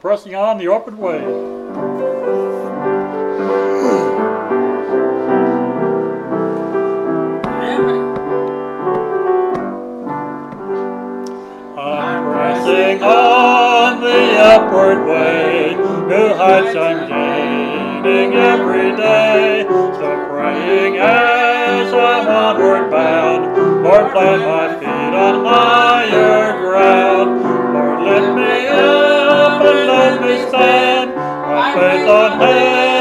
Pressing on the upward way. I'm pressing on the upward way, new heights I'm gaining every day. So praying as I'm onward bound, Lord, plant my feet on higher ground. Lord, lift me up and let me stand, my faith on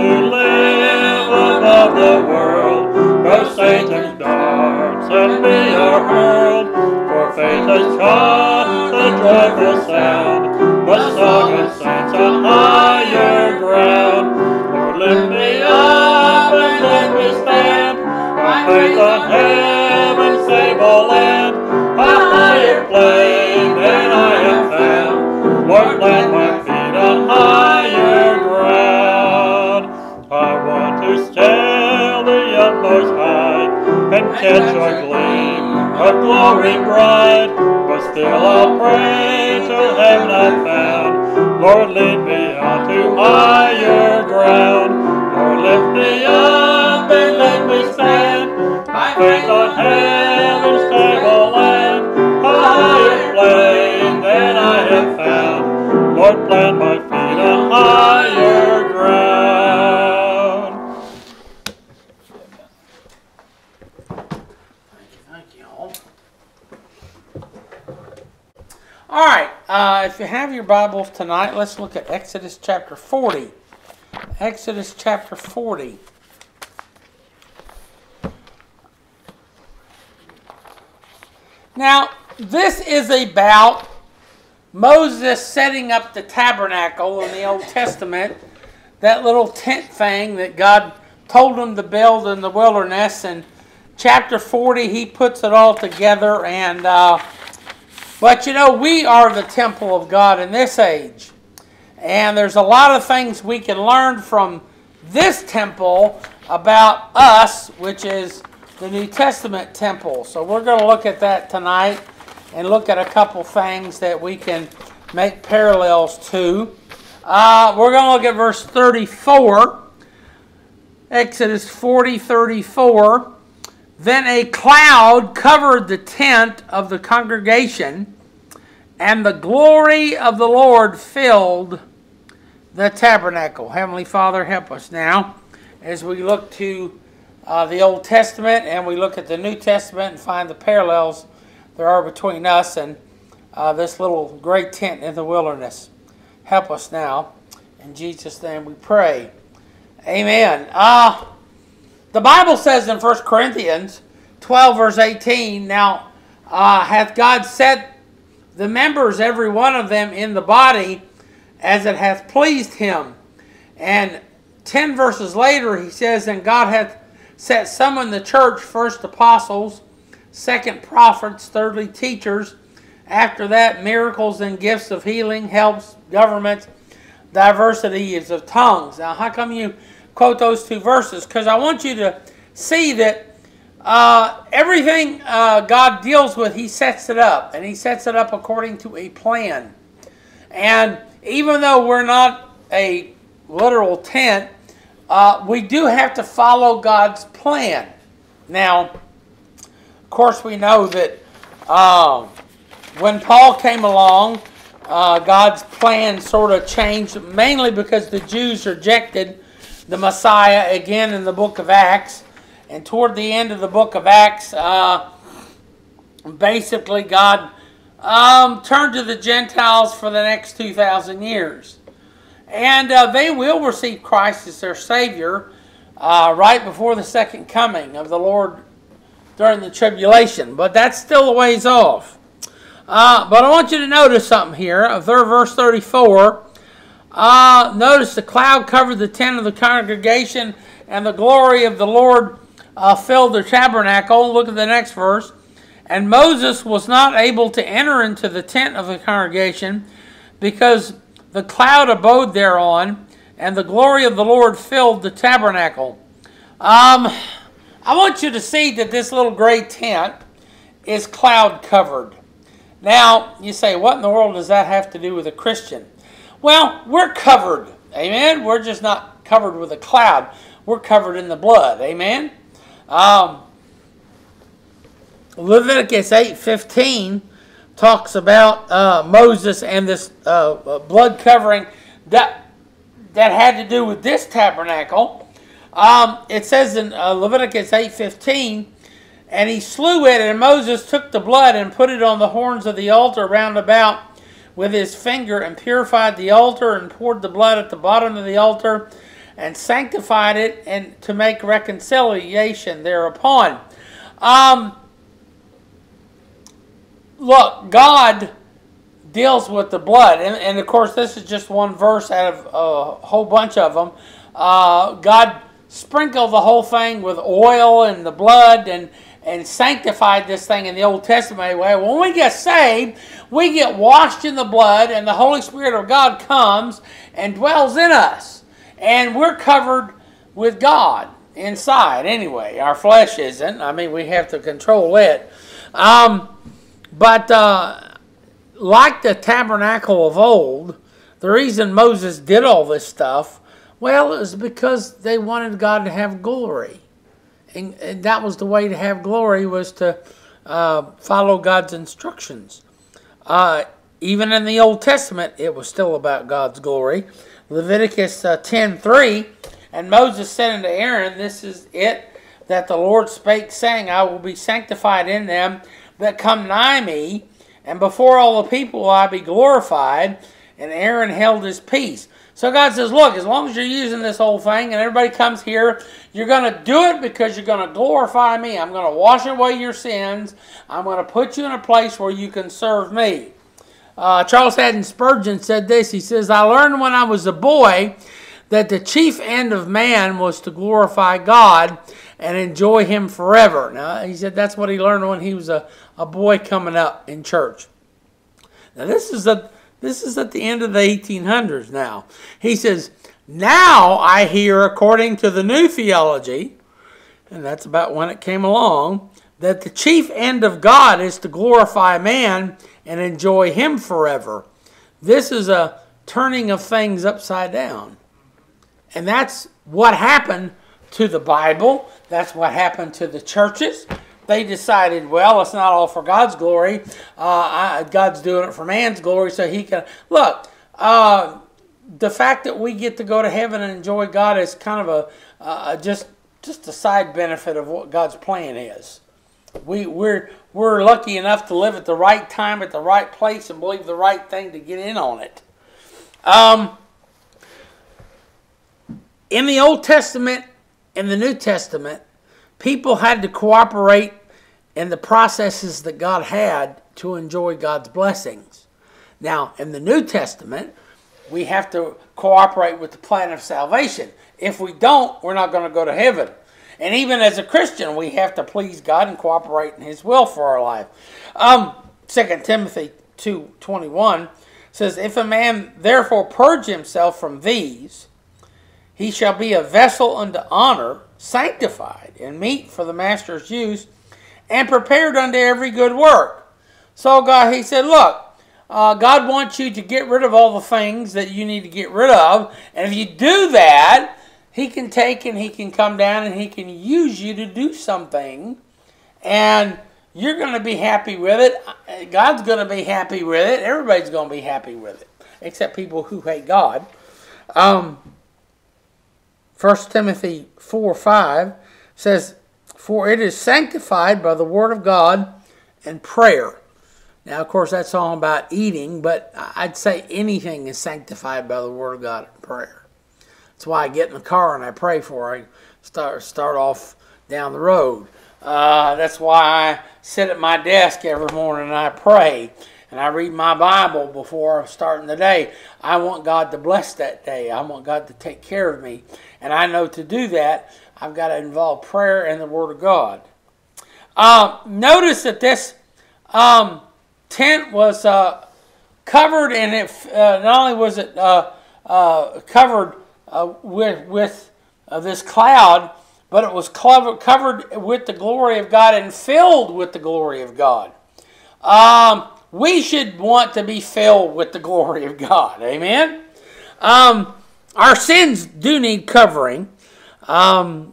to live above the world, where Satan's darts and me are hurled. For faith has taught the joyful sound, the song of saints on higher of bright. But still I'll pray till heaven I've found. Lord, lead me tonight, let's look at Exodus chapter 40. Exodus chapter 40. Now, this is about Moses setting up the tabernacle in the Old Testament, that little tent thing that God told him to build in the wilderness. And chapter 40, he puts it all together. And, uh, but you know, we are the temple of God in this age. And there's a lot of things we can learn from this temple about us, which is the New Testament temple. So we're going to look at that tonight and look at a couple things that we can make parallels to. Uh, we're going to look at verse 34, Exodus 40 34. Then a cloud covered the tent of the congregation, and the glory of the Lord filled the tabernacle. Heavenly Father, help us now as we look to uh, the Old Testament and we look at the New Testament and find the parallels there are between us and uh, this little great tent in the wilderness. Help us now. In Jesus' name we pray. Amen. Uh, the Bible says in 1 Corinthians 12, verse 18, Now uh, hath God set the members, every one of them, in the body as it hath pleased him. And 10 verses later, he says, And God hath set some in the church, first apostles, second prophets, thirdly teachers, after that miracles and gifts of healing, helps, governments, diversities of tongues. Now, how come you quote those two verses? Because I want you to see that uh, everything uh, God deals with, He sets it up, and He sets it up according to a plan. And even though we're not a literal tent, uh, we do have to follow God's plan. Now, of course, we know that uh, when Paul came along, uh, God's plan sort of changed, mainly because the Jews rejected the Messiah again in the book of Acts. And toward the end of the book of Acts, uh, basically, God um, turned to the Gentiles for the next 2,000 years. and uh, they will receive Christ as their Savior uh, right before the second coming of the Lord during the tribulation. But that's still a ways off. Uh, but I want you to notice something here. Verse 34, uh, notice the cloud covered the tent of the congregation, and the glory of the Lord uh, filled the tabernacle. Look at the next verse. And Moses was not able to enter into the tent of the congregation because the cloud abode thereon, and the glory of the Lord filled the tabernacle. Um, I want you to see that this little gray tent is cloud covered. Now, you say, what in the world does that have to do with a Christian? Well, we're covered. Amen. We're just not covered with a cloud. We're covered in the blood. Amen. Um, Leviticus 8:15 talks about uh, Moses and this uh, uh, blood covering that that had to do with this tabernacle. Um, it says in uh, Leviticus 8:15, and he slew it, and Moses took the blood and put it on the horns of the altar round about with his finger, and purified the altar, and poured the blood at the bottom of the altar, and sanctified it, and to make reconciliation thereupon. Um, look, God deals with the blood. And, and, of course, this is just one verse out of a whole bunch of them. Uh, God sprinkled the whole thing with oil and the blood and, and sanctified this thing in the Old Testament way. When we get saved, we get washed in the blood, and the Holy Spirit of God comes and dwells in us. And we're covered with God inside anyway. Our flesh isn't. I mean, we have to control it. Um, but uh, like the tabernacle of old, the reason Moses did all this stuff, well, is because they wanted God to have glory. And, and that was the way to have glory was to uh, follow God's instructions. Uh, even in the Old Testament, it was still about God's glory. Leviticus uh, 10.3, And Moses said unto Aaron, This is it that the Lord spake, saying, I will be sanctified in them that come nigh me, and before all the people will I be glorified. And Aaron held his peace. So God says, look, as long as you're using this whole thing and everybody comes here, you're going to do it because you're going to glorify me. I'm going to wash away your sins. I'm going to put you in a place where you can serve me. Uh, Charles Haddon Spurgeon said this. He says, I learned when I was a boy that the chief end of man was to glorify God and enjoy Him forever. Now, he said that's what he learned when he was a, a boy coming up in church. Now, this is, a, this is at the end of the 1800s now. He says, Now I hear, according to the new theology, and that's about when it came along, that the chief end of God is to glorify man and enjoy Him forever. This is a turning of things upside down. And that's what happened to the Bible. That's what happened to the churches. They decided, well, it's not all for God's glory. Uh, I, God's doing it for man's glory, so He can look. Uh, the fact that we get to go to heaven and enjoy God is kind of a uh, just just a side benefit of what God's plan is. We we're we're lucky enough to live at the right time at the right place and believe the right thing to get in on it. Um, in the Old Testament in the New Testament, people had to cooperate in the processes that God had to enjoy God's blessings. Now, in the New Testament, we have to cooperate with the plan of salvation. If we don't, we're not going to go to heaven. And even as a Christian, we have to please God and cooperate in His will for our life. Um, 2 Timothy 2.21 says, If a man therefore purge himself from these, he shall be a vessel unto honor, sanctified, and meet for the master's use, and prepared unto every good work. So God, he said, look, uh, God wants you to get rid of all the things that you need to get rid of, and if you do that, He can take and He can come down and He can use you to do something, and you're going to be happy with it. God's going to be happy with it. Everybody's going to be happy with it, except people who hate God. Um, 1 Timothy 4 5 says, For it is sanctified by the word of God and prayer. Now, of course, that's all about eating, but I'd say anything is sanctified by the Word of God and prayer. That's why I get in the car and I pray before I start start off down the road. Uh, that's why I sit at my desk every morning and I pray and I read my Bible before starting the day. I want God to bless that day. I want God to take care of me. And I know to do that, I've got to involve prayer and the Word of God. Uh, notice that this um, tent was uh, covered, and it uh, not only was it uh, uh, covered uh, with with this cloud, but it was covered with the glory of God and filled with the glory of God. Um, we should want to be filled with the glory of God. Amen. Um, our sins do need covering. Um,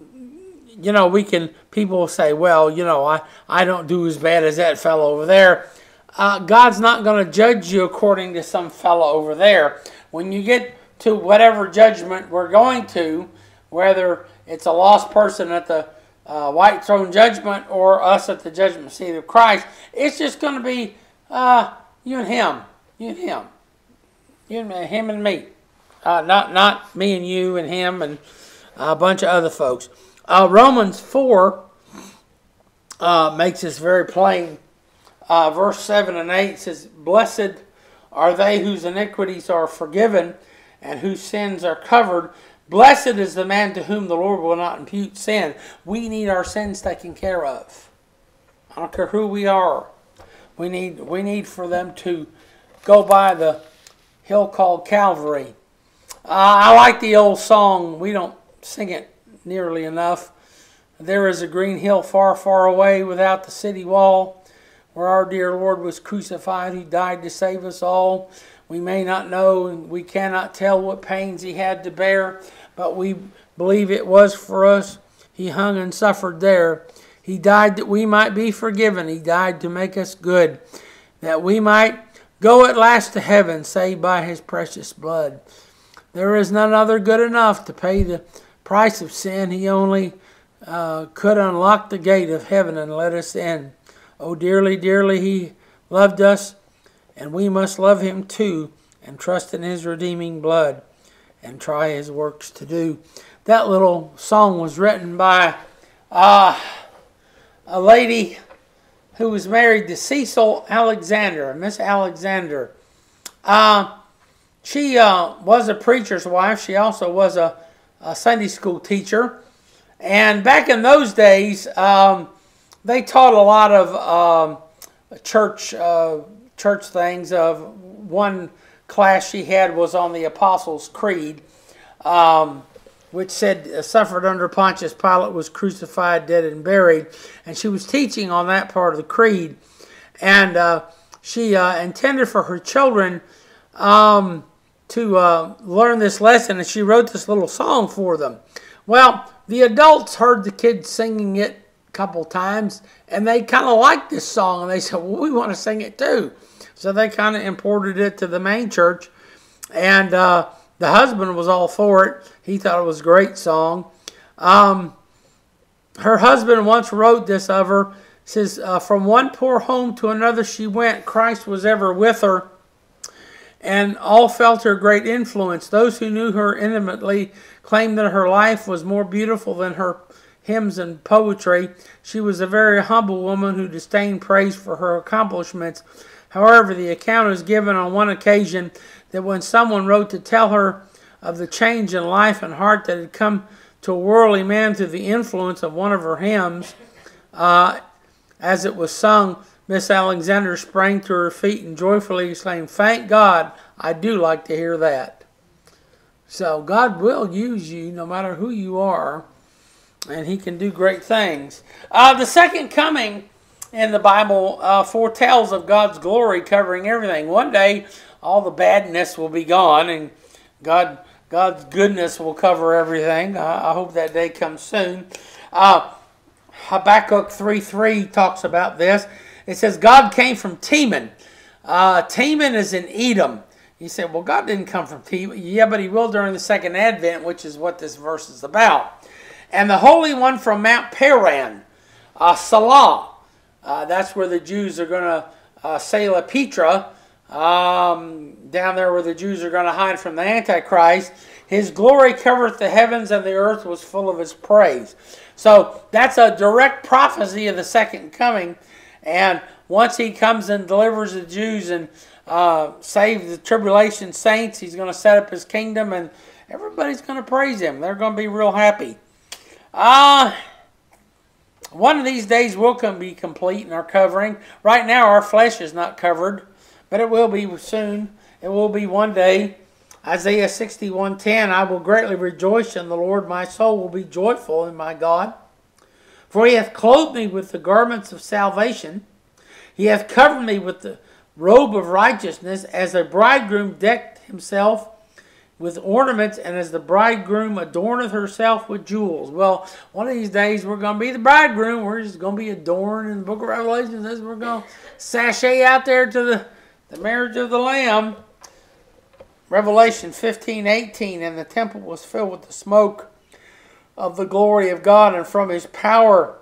you know, we can, people say, well, you know, I, I don't do as bad as that fellow over there. Uh, God's not going to judge you according to some fellow over there. When you get to whatever judgment we're going to, whether it's a lost person at the uh, white throne judgment or us at the judgment seat of Christ, it's just going to be uh, you and him, you and him, you and him and me, uh, not not me and you and him and a bunch of other folks. Uh, Romans four uh, makes this very plain. Uh, verse seven and eight says, "Blessed are they whose iniquities are forgiven, and whose sins are covered." Blessed is the man to whom the Lord will not impute sin. We need our sins taken care of. I don't care who we are. We need we need for them to go by the hill called Calvary. Uh, I like the old song. We don't sing it nearly enough. There is a green hill far, far away without the city wall, where our dear Lord was crucified, who died to save us all. We may not know and we cannot tell what pains he had to bear, but we believe it was for us. He hung and suffered there. He died that we might be forgiven. He died to make us good, that we might go at last to heaven, saved by his precious blood. There is none other good enough to pay the price of sin. He only uh, could unlock the gate of heaven and let us in. Oh, dearly, dearly, he loved us, and we must love him too, and trust in his redeeming blood, and try his works to do. That little song was written by. Uh, a lady who was married to Cecil Alexander, Miss Alexander. Uh, she uh, was a preacher's wife. She also was a, a, Sunday school teacher. And back in those days, um, they taught a lot of um, church uh, church things. Of one class she had was on the Apostles' Creed. Um, which said uh, suffered under Pontius Pilate, was crucified, dead, and buried. And she was teaching on that part of the creed. And uh, she uh, intended for her children um, to uh, learn this lesson, and she wrote this little song for them. Well, the adults heard the kids singing it a couple times, and they kind of liked this song, and they said, Well, we want to sing it too. So they kind of imported it to the main church. And uh, the husband was all for it. He thought it was a great song. Um, her husband once wrote this of her. says, uh, From one poor home to another she went. Christ was ever with her. And all felt her great influence. Those who knew her intimately claimed that her life was more beautiful than her hymns and poetry. She was a very humble woman who disdained praise for her accomplishments. However, the account is given on one occasion that when someone wrote to tell her of the change in life and heart that had come to a worldly man through the influence of one of her hymns, uh, as it was sung, Miss Alexander sprang to her feet and joyfully exclaimed, Thank God, I do like to hear that. So God will use you no matter who you are, and He can do great things. Uh, the second coming in the Bible uh, foretells of God's glory covering everything. One day, all the badness will be gone, and God God's goodness will cover everything. I, I hope that day comes soon. Uh, Habakkuk 3 3 talks about this. It says, God came from Teman. Uh, Teman is in Edom. He said, Well, God didn't come from Teman. Yeah, but He will during the second advent, which is what this verse is about. And the Holy One from Mount Paran, uh, Selah. Uh, that's where the Jews are going to uh, Salpetra, um, down there where the Jews are going to hide from the Antichrist. His glory covereth the heavens, and the earth was full of his praise. So that's a direct prophecy of the second coming. And once he comes and delivers the Jews and uh, saves the tribulation saints, he's going to set up his kingdom, and everybody's going to praise him. They're going to be real happy. Uh, one of these days we'll come be complete in our covering. Right now our flesh is not covered, but it will be soon. It will be one day. Isaiah 61:10 I will greatly rejoice in the Lord my soul will be joyful in my God for he hath clothed me with the garments of salvation he hath covered me with the robe of righteousness as a bridegroom decked himself with ornaments, and as the bridegroom adorneth herself with jewels. Well, one of these days we're going to be the bridegroom. We're just going to be adorned in the book of Revelation. Says we're going to sashay out there to the, the marriage of the Lamb. Revelation 15 18, and the temple was filled with the smoke of the glory of God and from his power,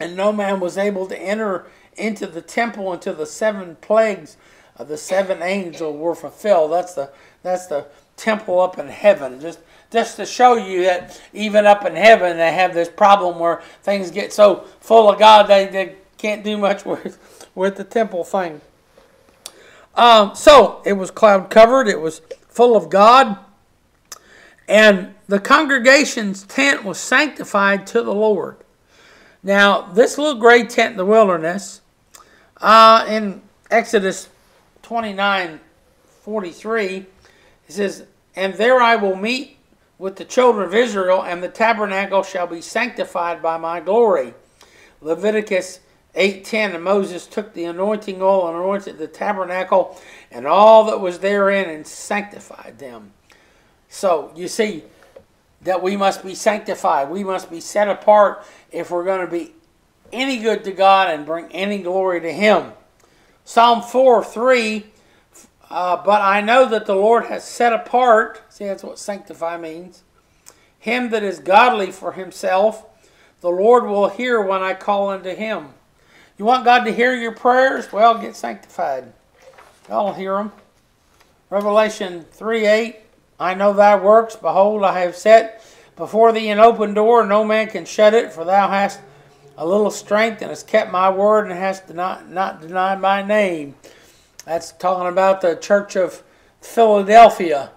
and no man was able to enter into the temple until the seven plagues of the seven angels were fulfilled. That's the that's the temple up in heaven. Just just to show you that even up in heaven they have this problem where things get so full of God they, they can't do much with with the temple thing. Um, so it was cloud covered. It was full of God, and the congregation's tent was sanctified to the Lord. Now this little gray tent in the wilderness, uh, in Exodus twenty nine forty three he says, And there I will meet with the children of Israel, and the tabernacle shall be sanctified by my glory. Leviticus 8:10 and Moses took the anointing oil and anointed the tabernacle and all that was therein and sanctified them. So you see that we must be sanctified. We must be set apart if we're going to be any good to God and bring any glory to Him. Psalm 4 3 uh, but I know that the Lord has set apart, see, that's what sanctify means, him that is godly for himself. The Lord will hear when I call unto him. You want God to hear your prayers? Well, get sanctified. I'll hear them. Revelation 3 8 I know thy works. Behold, I have set before thee an open door, no man can shut it, for thou hast a little strength and hast kept my word and hast not, not denied my name. That's talking about the Church of Philadelphia.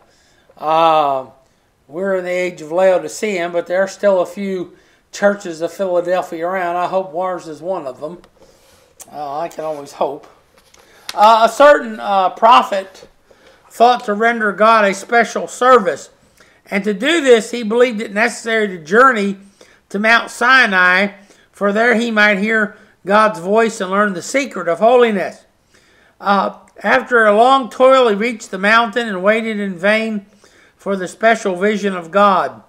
Uh, we're in the age of Laodicea, but there are still a few churches of Philadelphia around. I hope ours is one of them. Uh, I can always hope. Uh, a certain uh, prophet thought to render God a special service. And to do this, he believed it necessary to journey to Mount Sinai, for there he might hear God's voice and learn the secret of holiness. Uh, after a long toil, he reached the mountain and waited in vain for the special vision of God.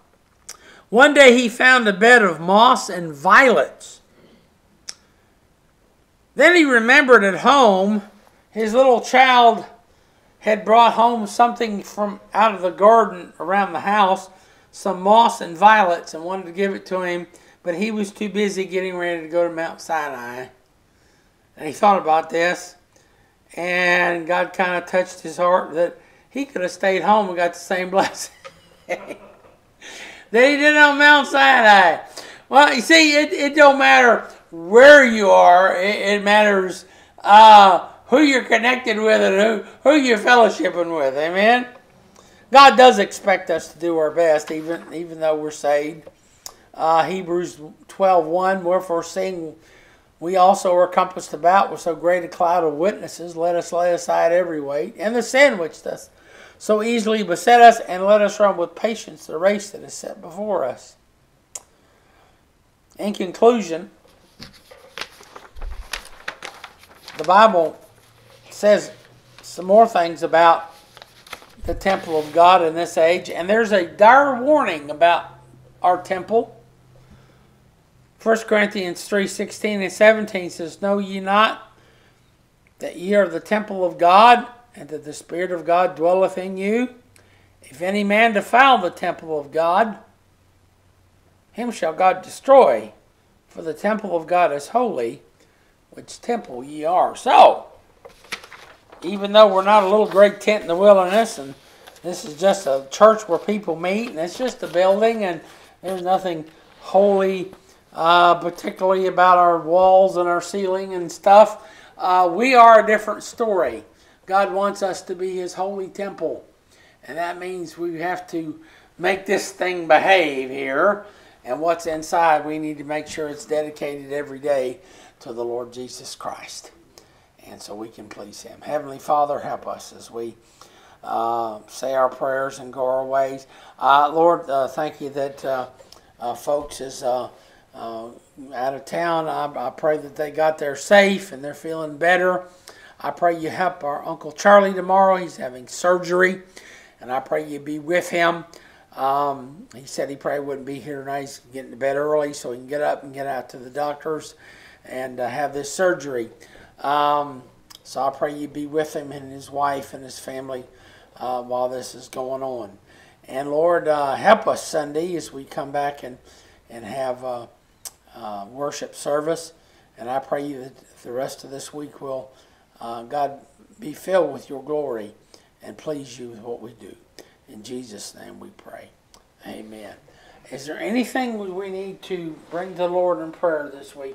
One day he found a bed of moss and violets. Then he remembered at home his little child had brought home something from out of the garden around the house, some moss and violets, and wanted to give it to him, but he was too busy getting ready to go to Mount Sinai. And he thought about this and God kind of touched his heart that he could have stayed home and got the same blessing that he did on Mount Sinai. Well, you see, it, it don't matter where you are, it, it matters uh, who you're connected with and who, who you're fellowshipping with. Amen? God does expect us to do our best, even, even though we're saved. Uh, Hebrews 12 1, Wherefore, seeing we also are compassed about with so great a cloud of witnesses. Let us lay aside every weight and the sin which does so easily beset us, and let us run with patience the race that is set before us. In conclusion, the Bible says some more things about the temple of God in this age, and there's a dire warning about our temple 1 Corinthians 3 16 and 17 says, Know ye not that ye are the temple of God, and that the Spirit of God dwelleth in you? If any man defile the temple of God, him shall God destroy. For the temple of God is holy, which temple ye are. So, even though we're not a little great tent in the wilderness, and this is just a church where people meet, and it's just a building, and there's nothing holy, uh, particularly about our walls and our ceiling and stuff. Uh, we are a different story. God wants us to be His holy temple, and that means we have to make this thing behave here. And what's inside, we need to make sure it's dedicated every day to the Lord Jesus Christ. And so we can please Him. Heavenly Father, help us as we uh, say our prayers and go our ways. Uh, Lord, uh, thank you that uh, uh, folks is uh, out of town. I, I pray that they got there safe and they're feeling better. I pray you help our Uncle Charlie tomorrow. He's having surgery. And I pray you be with him. Um, he said he probably wouldn't be here tonight. He's getting to bed early so he can get up and get out to the doctors and have this surgery. Um, so I pray you be with him and his wife and his family uh, while this is going on. And Lord, uh, help us Sunday as we come back and, and have worship service. And I pray you that the rest of this week will, uh, God, be filled with your glory and please you with what we do. In Jesus' name we pray. Amen. Is there anything we need to bring to the Lord in prayer this week?